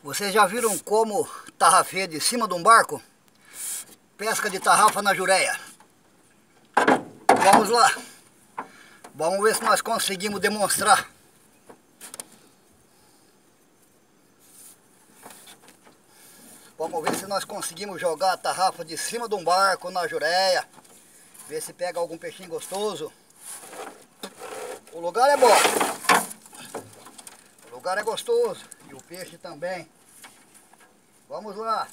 Vocês já viram como tarrafeia de cima de um barco? Pesca de tarrafa na Jureia. Vamos lá. Vamos ver se nós conseguimos demonstrar. Vamos ver se nós conseguimos jogar a tarrafa de cima de um barco na Jureia. Ver se pega algum peixinho gostoso. O lugar é bom. O lugar é gostoso. E o peixe também. Vamos lá.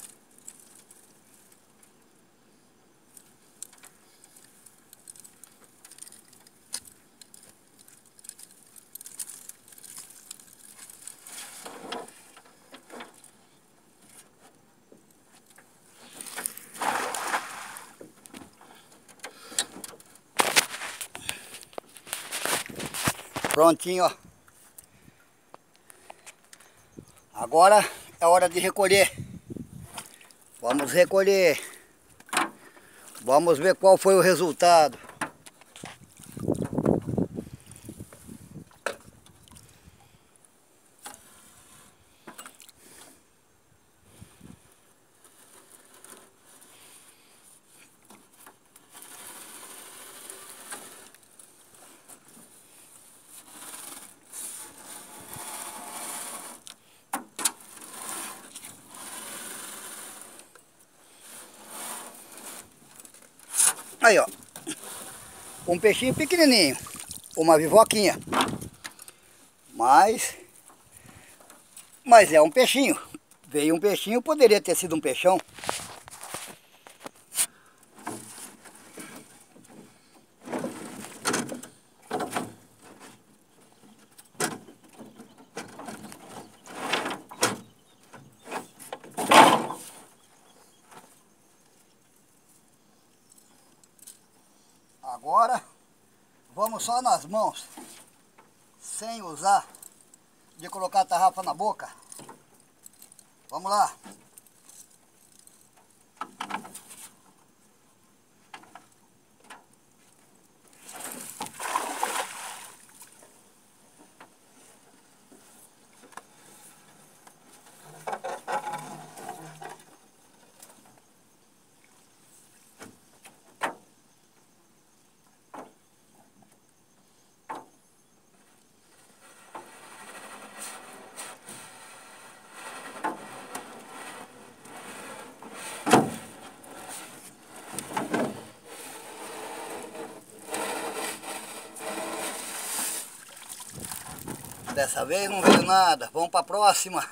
Prontinho, ó. Agora é hora de recolher. Vamos recolher. Vamos ver qual foi o resultado. Aí, ó. Um peixinho pequenininho. Uma vivoquinha. Mas... Mas é um peixinho. Veio um peixinho, poderia ter sido um peixão. Agora vamos só nas mãos, sem usar de colocar a tarrafa na boca. Vamos lá. Dessa vez não veio nada. Vamos para a próxima.